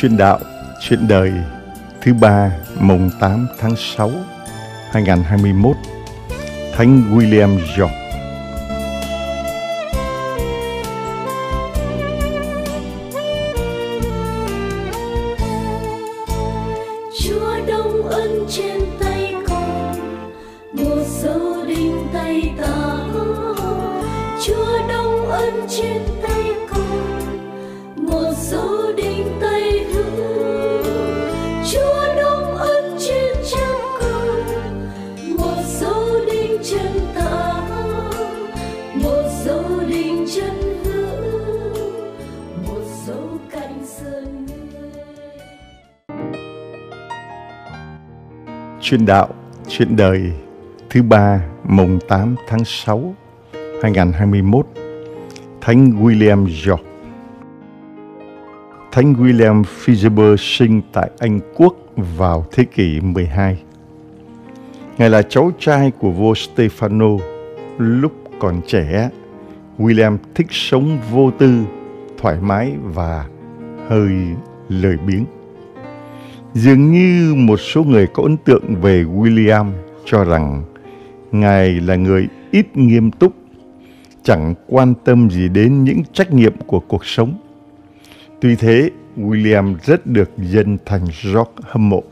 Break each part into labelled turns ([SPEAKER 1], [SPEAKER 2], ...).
[SPEAKER 1] Chuyên đạo, chuyện đời thứ ba mùng 8 tháng 6 2021 Thánh William George
[SPEAKER 2] Chúa đông ân trên tay con một dấu đinh tay ta Chúa đông ân trên tay con
[SPEAKER 1] Chuyên đạo, chuyện đời thứ ba mùng 8 tháng 6 2021 Thánh William York. Thánh William Fitzgerald sinh tại Anh Quốc vào thế kỷ 12. Ngài là cháu trai của vua Stefano. Lúc còn trẻ, William thích sống vô tư, thoải mái và hơi lười biếng. Dường như một số người có ấn tượng về William cho rằng Ngài là người ít nghiêm túc, chẳng quan tâm gì đến những trách nhiệm của cuộc sống. Tuy thế, William rất được dân thành George hâm mộ.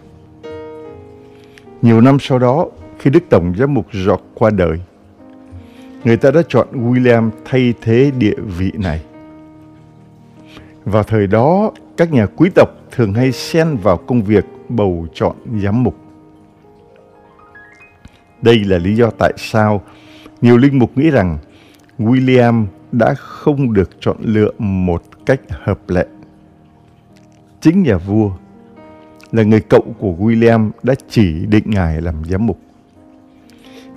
[SPEAKER 1] Nhiều năm sau đó, khi Đức Tổng giám mục George qua đời, người ta đã chọn William thay thế địa vị này. Vào thời đó, các nhà quý tộc thường hay xen vào công việc bầu chọn giám mục. Đây là lý do tại sao nhiều linh mục nghĩ rằng William đã không được chọn lựa một cách hợp lệ. Chính nhà vua là người cậu của William đã chỉ định ngài làm giám mục.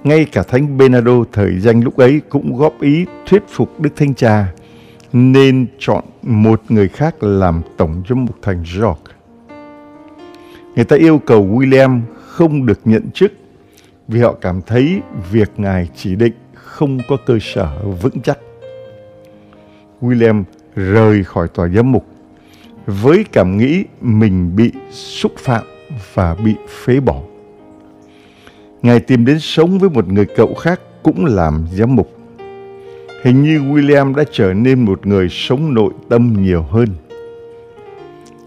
[SPEAKER 1] Ngay cả Thánh Bernardo thời danh lúc ấy cũng góp ý thuyết phục Đức Thánh Cha nên chọn một người khác làm tổng giám mục thành York Người ta yêu cầu William không được nhận chức vì họ cảm thấy việc ngài chỉ định không có cơ sở vững chắc. William rời khỏi tòa giám mục với cảm nghĩ mình bị xúc phạm và bị phế bỏ. Ngài tìm đến sống với một người cậu khác cũng làm giám mục. Hình như William đã trở nên một người sống nội tâm nhiều hơn.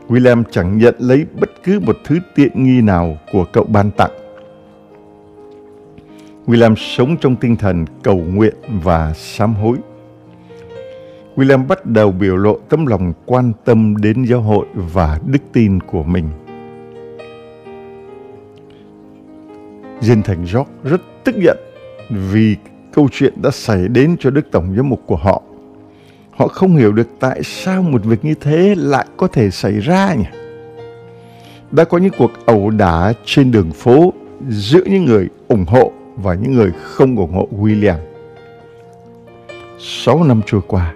[SPEAKER 1] William chẳng nhận lấy bất cứ một thứ tiện nghi nào của cậu ban tặng. William sống trong tinh thần cầu nguyện và sám hối. William bắt đầu biểu lộ tấm lòng quan tâm đến giáo hội và đức tin của mình. Diên thành George rất tức giận vì câu chuyện đã xảy đến cho Đức Tổng giám mục của họ. Họ không hiểu được tại sao một việc như thế lại có thể xảy ra nhỉ? Đã có những cuộc ẩu đả trên đường phố giữa những người ủng hộ và những người không ủng hộ William. Sáu năm trôi qua,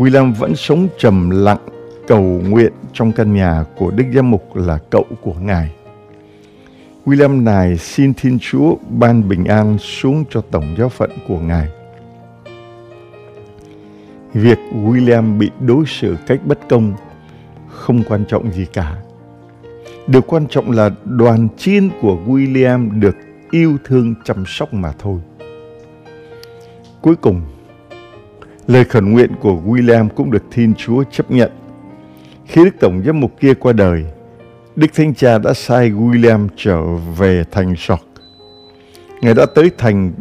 [SPEAKER 1] William vẫn sống trầm lặng cầu nguyện trong căn nhà của Đức Giám Mục là cậu của Ngài. William này xin Thiên Chúa ban bình an xuống cho tổng giáo phận của Ngài. Việc William bị đối xử cách bất công không quan trọng gì cả. Điều quan trọng là đoàn chiên của William được yêu thương chăm sóc mà thôi. Cuối cùng, lời khẩn nguyện của William cũng được Thiên Chúa chấp nhận. Khi Đức Tổng giám mục kia qua đời, Đức Thánh Cha đã sai William trở về thành York. Ngài đã tới thành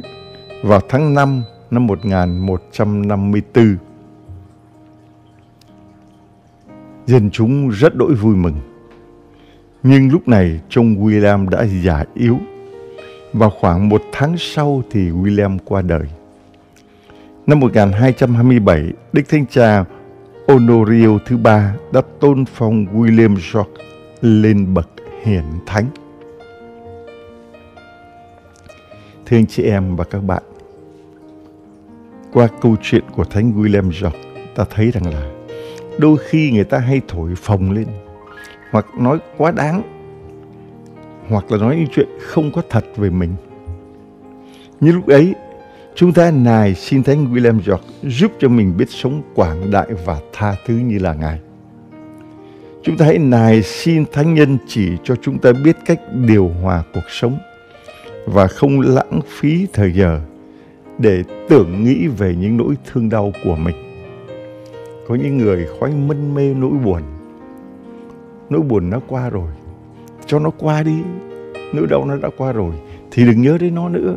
[SPEAKER 1] vào tháng 5 năm 1154. Dân chúng rất đỗi vui mừng. Nhưng lúc này trông William đã già yếu. Vào khoảng một tháng sau thì William qua đời. Năm 1227, Đức Thánh Cha Honorio thứ ba đã tôn phong William George lên bậc hiển thánh. Thưa anh chị em và các bạn, qua câu chuyện của Thánh William George, ta thấy rằng là đôi khi người ta hay thổi phồng lên, hoặc nói quá đáng, hoặc là nói những chuyện không có thật về mình. Như lúc ấy, chúng ta nài xin Thánh William George giúp cho mình biết sống quảng đại và tha thứ như là Ngài. Chúng ta hãy nài xin Thánh Nhân chỉ cho chúng ta biết cách điều hòa cuộc sống và không lãng phí thời giờ để tưởng nghĩ về những nỗi thương đau của mình. Có những người khoái mân mê nỗi buồn. Nỗi buồn nó qua rồi. Cho nó qua đi. Nỗi đau nó đã qua rồi. Thì đừng nhớ đến nó nữa.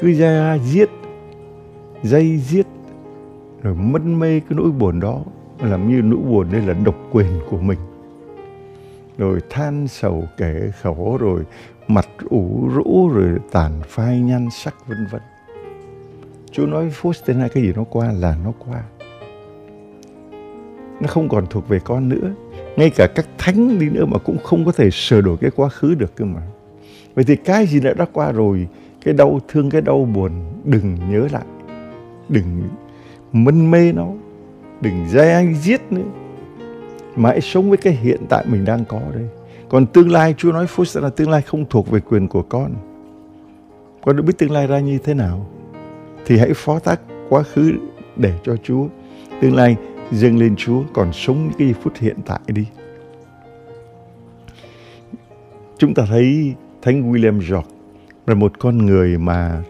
[SPEAKER 1] Cứ ra giết. Dây giết. Rồi mất mê cái nỗi buồn đó. Làm như nỗi buồn đây là độc quyền của mình. Rồi than sầu kể khổ rồi mặt ủ rũ rồi tàn phai nhan sắc vân vân. Chúa nói Faustina cái gì nó qua là nó qua. Nó không còn thuộc về con nữa. Ngay cả các thánh đi nữa mà cũng không có thể sửa đổi cái quá khứ được cơ mà. Vậy thì cái gì đã đã qua rồi, cái đau thương, cái đau buồn, đừng nhớ lại. Đừng mân mê nó. Đừng dai giết nữa. Mà hãy sống với cái hiện tại mình đang có đây. Còn tương lai, Chúa nói phúc sẽ là tương lai không thuộc về quyền của con. Con đã biết tương lai ra như thế nào? Thì hãy phó thác quá khứ để cho Chúa. Tương lai dâng lên Chúa, còn sống cái phút hiện tại đi. Chúng ta thấy Thánh William George là một con người mà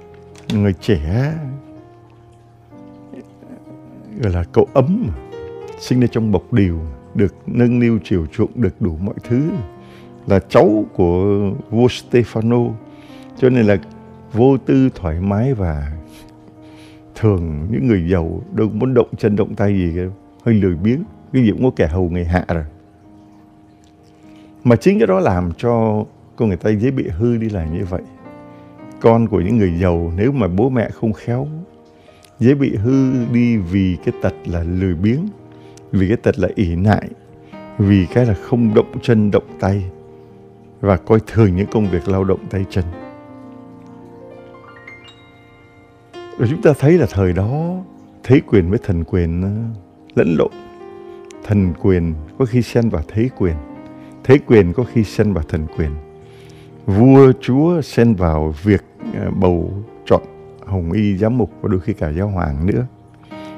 [SPEAKER 1] người trẻ gọi là cậu ấm sinh ra trong bọc điều được nâng niu chiều chuộng được đủ mọi thứ. Là cháu của vua Stefano cho nên là vô tư thoải mái và thường những người giàu đâu muốn động chân động tay gì cả, hơi lười biếng. Cái gì cũng có kẻ hầu người hạ rồi. Mà chính cái đó làm cho con người ta dễ bị hư đi là như vậy con của những người giàu nếu mà bố mẹ không khéo dễ bị hư đi vì cái tật là lười biếng vì cái tật là ỷ nại vì cái là không động chân động tay và coi thường những công việc lao động tay chân. Rồi chúng ta thấy là thời đó thế quyền với thần quyền ờ, lẫn lộn. Thần quyền có khi xen vào thế quyền, thế quyền có khi xen vào thần quyền. Vua chúa xen vào việc Ờ, bầu chọn hồng y giám mục và đôi khi cả giáo hoàng nữa.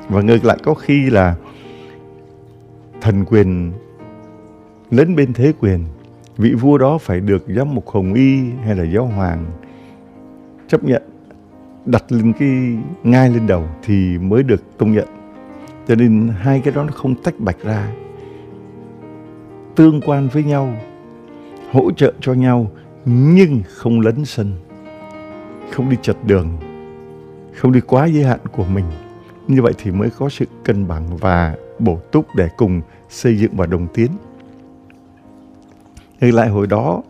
[SPEAKER 1] Và ngược lại, có khi là thần quyền lấn bên thế quyền, vị vua đó phải được giám mục hồng y hay là giáo hoàng chấp nhận, đặt lên cái ngai lên đầu thì mới được công nhận. Cho nên hai cái đó nó không tách bạch ra. Tương quan với nhau, hỗ trợ cho nhau nhưng không lấn sân không đi chật đường không đi quá giới hạn của mình như vậy thì mới có sự cân bằng và bổ túc để cùng xây dựng và đồng tiến Ngược lại hồi đó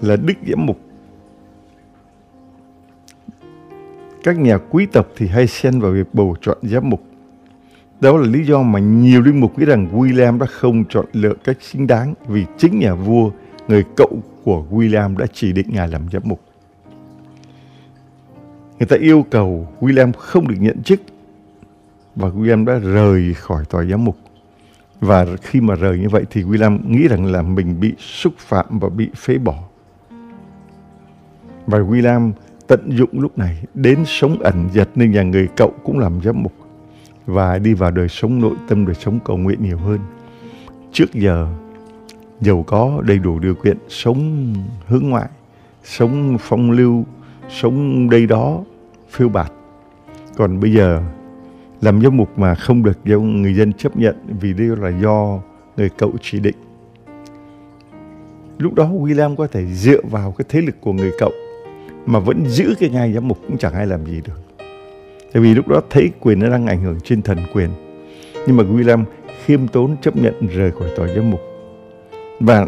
[SPEAKER 1] là Đức Giám Mục các nhà quý tộc thì hay xen vào việc bầu chọn giám mục. Đó là lý do mà nhiều linh mục nghĩ rằng William đã không chọn lựa cách xứng đáng vì chính nhà vua, người cậu của William đã chỉ định ngài làm giám mục. Người ta yêu cầu William không được nhận chức và William đã rời khỏi tòa giám mục. Và khi mà rời như vậy thì William nghĩ rằng là mình bị xúc phạm và bị phế bỏ. Và William tận dụng lúc này đến sống ẩn giật nên nhà người cậu cũng làm giám mục và đi vào đời sống nội tâm, đời sống cầu nguyện nhiều hơn. Trước giờ, giàu có đầy đủ điều kiện sống hướng ngoại, sống phong lưu, sống đây đó, phiêu bạt. Còn bây giờ, làm giám mục mà không được do người dân chấp nhận vì đây là do người cậu chỉ định. Lúc đó William có thể dựa vào cái thế lực của người cậu mà vẫn giữ cái ngai giám mục cũng chẳng ai làm gì được. Tại vì lúc đó thấy quyền nó đang ảnh hưởng trên thần quyền. Nhưng mà William khiêm tốn chấp nhận rời khỏi tòa giám mục. Và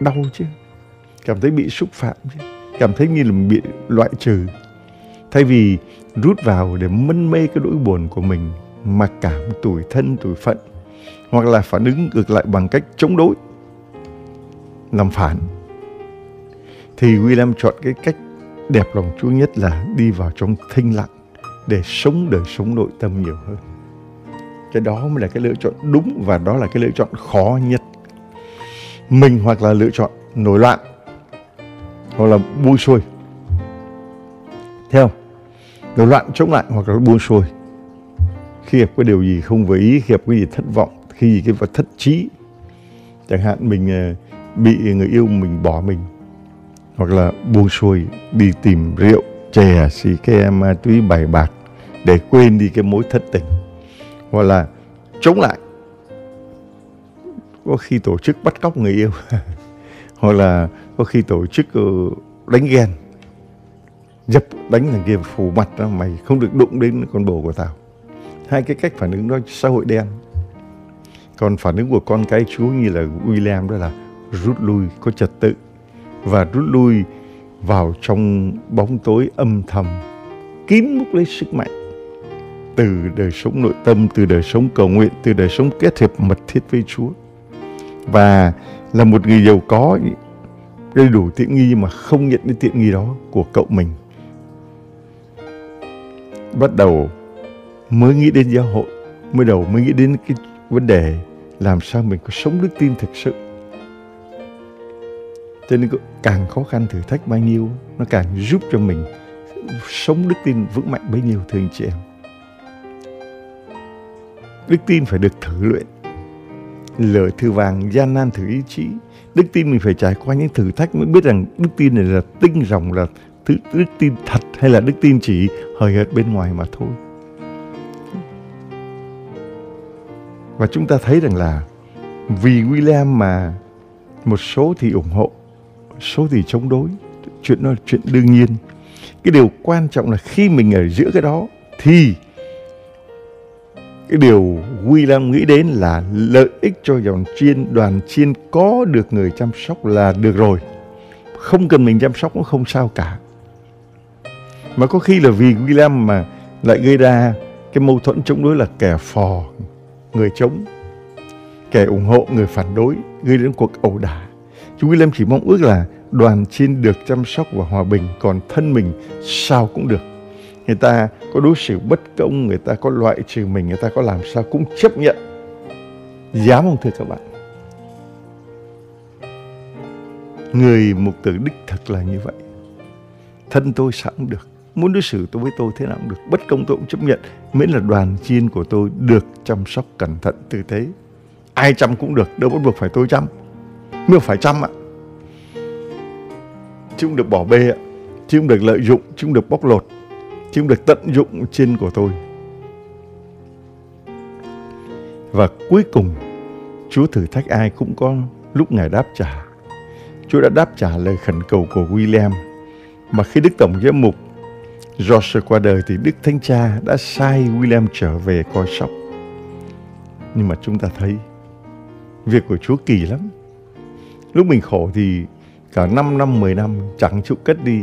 [SPEAKER 1] đau chứ. Cảm thấy bị xúc phạm chứ. Cảm thấy như là bị loại trừ. Thay vì rút vào để mân mê cái nỗi buồn của mình, mặc cảm tủi thân tủi phận, hoặc là phản ứng ngược lại bằng cách chống đối, làm phản. Thì William chọn cái cách đẹp lòng Chúa nhất là đi vào trong thinh lặng để sống đời sống nội tâm nhiều hơn. Cái đó mới là cái lựa chọn đúng và đó là cái lựa chọn khó nhất. Mình hoặc là lựa chọn nổi loạn hoặc là buông xuôi. Theo rồi loạn chống lại hoặc là buông xuôi. Khi gặp cái điều gì không vừa ý, khi gặp cái gì thất vọng, khi gì cái vật thất trí, chẳng hạn mình ờ, bị người yêu mình bỏ mình, hoặc là buông xuôi, đi tìm rượu, chè, xì ke, ma túy, bài bạc để quên đi cái mối thất tình, hoặc là chống lại. Có khi tổ chức bắt cóc người yêu. hoặc là có khi tổ chức ờ, đánh ghen. Dập đánh thằng kia phủ mặt đó mày không được đụng đến con bồ của tao. Hai cái cách phản ứng đó, xã hội đen. Còn phản ứng của con cái chúa như là William đó là rút lui có trật tự và rút lui vào trong bóng tối âm thầm, kín múc lấy sức mạnh từ đời sống nội tâm, từ đời sống cầu nguyện, từ đời sống kết hợp mật thiết với Chúa và là một người giàu có, đầy đủ tiện nghi mà không nhận đến tiện nghi đó của cậu mình. Bắt đầu mới nghĩ đến giáo hội, mới đầu mới nghĩ đến cái vấn đề làm sao mình có sống đức tin thực sự. Cho nên càng khó khăn thử thách bao nhiêu, nó càng giúp cho mình sống đức tin vững mạnh bấy nhiêu, thưa anh chị em. Đức tin phải được thử luyện lời thử vàng gian nan thử ý chí, đức tin mình phải trải qua những thử thách mới biết rằng đức tin này là tinh rồng là thứ đức tin thật hay là đức tin chỉ hời hợt bên ngoài mà thôi. Và chúng ta thấy rằng là vì William mà một số thì ủng hộ, số thì chống đối, chuyện đó là chuyện đương nhiên. Cái điều quan trọng là khi mình ở giữa cái đó thì cái điều William nghĩ đến là lợi ích cho dòng chiên đoàn chiên có được người chăm sóc là được rồi. Không cần mình chăm sóc cũng không sao cả. Mà có khi là vì William mà lại gây ra cái mâu thuẫn chống đối là kẻ phò, người chống, kẻ ủng hộ, người phản đối, gây đến cuộc ẩu đả. Chúng William chỉ mong ước là đoàn chiên được chăm sóc và hòa bình, còn thân mình sao cũng được người ta có đối xử bất công, người ta có loại trừ mình, người ta có làm sao cũng chấp nhận. Dám không thưa các bạn? Người mục tử đích thực là như vậy. Thân tôi sẵn được, muốn đối xử tôi với tôi thế nào cũng được, bất công tôi cũng chấp nhận. Miễn là đoàn chiên của tôi được chăm sóc cẩn thận tử tế. Ai chăm cũng được, đâu bắt buộc phải tôi chăm. Nhưng phải chăm ạ. Chứ không được bỏ bê ạ. Chứ không được lợi dụng, chứ không được bóc lột chứ không được tận dụng trên của tôi và cuối cùng Chúa thử thách ai cũng có lúc Ngài đáp trả. Chúa đã đáp trả lời khẩn cầu của William. Mà khi Đức Tổng Giám mục George qua đời thì Đức Thánh Cha đã sai William trở về coi sóc. Nhưng mà chúng ta thấy việc của Chúa kỳ lắm. Lúc mình khổ thì cả 5 năm, 10 năm chẳng chịu cất đi.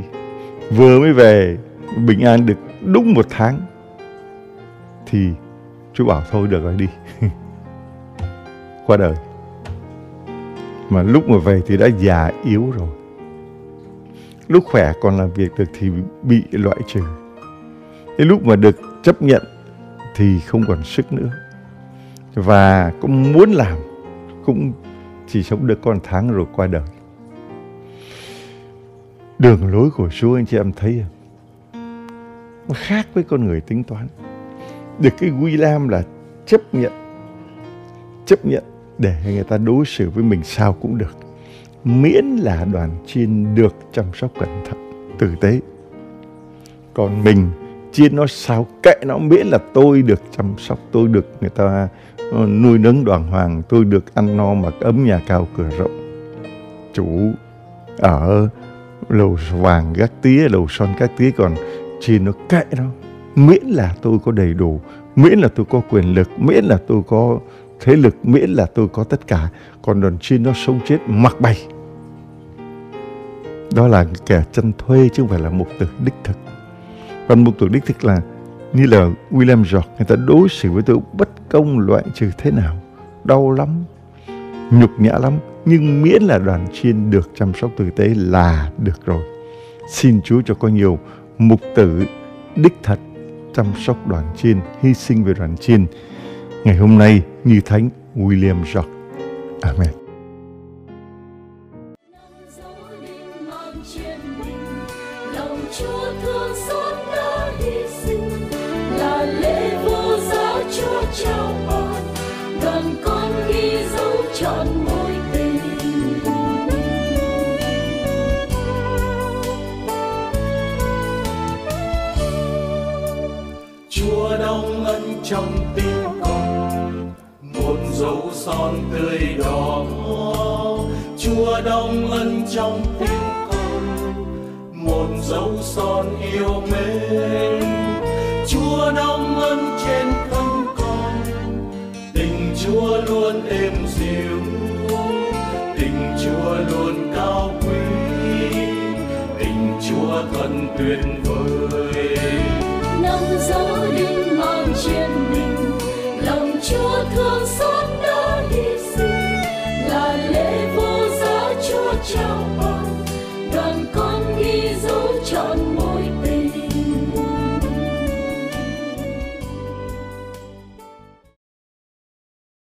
[SPEAKER 1] Vừa mới về bình an được đúng một tháng, thì chú bảo thôi, được rồi, đi. qua đời. Mà lúc mà về thì đã già yếu rồi lúc khỏe còn làm việc được thì bị loại trừ đến lúc mà được chấp nhận thì không còn sức nữa và cũng muốn làm, cũng chỉ sống được con tháng rồi qua đời đường lối của Chúa, anh chị em thấy không? Nó khác với con người tính toán. Được cái Quy Lam là chấp nhận, chấp nhận để người ta đối xử với mình sao cũng được miễn là đoàn chiên được chăm sóc cẩn thận, tử tế. Còn mình chiên nó sao kệ nó miễn là tôi được chăm sóc, tôi được người ta ờ, nuôi nấng đoàn hoàng, tôi được ăn no mặc ấm nhà cao cửa rộng. Chủ ở lầu vàng gác tía, lầu son gác tía còn chi nó kệ nó. Miễn là tôi có đầy đủ, miễn là tôi có quyền lực, miễn là tôi có thế lực miễn là tôi có tất cả. Còn đoàn chiên nó sống chết mặc bay đó là kẻ chân thuê chứ không phải là mục tử đích thực. Còn mục tử đích thực là như là William George người ta đối xử với tôi bất công loại trừ thế nào đau lắm nhục nhã lắm. Nhưng miễn là đoàn chiên được chăm sóc tử tế là được rồi. Xin Chúa cho có nhiều mục tử, đích thật chăm sóc đoàn chiên, hy sinh về đoàn chiên ngày hôm nay như Thánh William Jock. Amen.
[SPEAKER 2] Chúa thương xót đã hy sinh là lễ vô giá Chúa trao ban, đoàn con ghi dấu trọn mối
[SPEAKER 3] trong tim con. Một dấu son tươi đỏ Chúa đông ân trong tim con. Một dấu son yêu mến, Chúa đông ân trên thân con. Tình Chúa luôn êm dịu, tình Chúa luôn cao quý. Tình Chúa thuần tuyệt vời
[SPEAKER 2] năm dấu đinh mang trên mình. Lòng chúa thương xót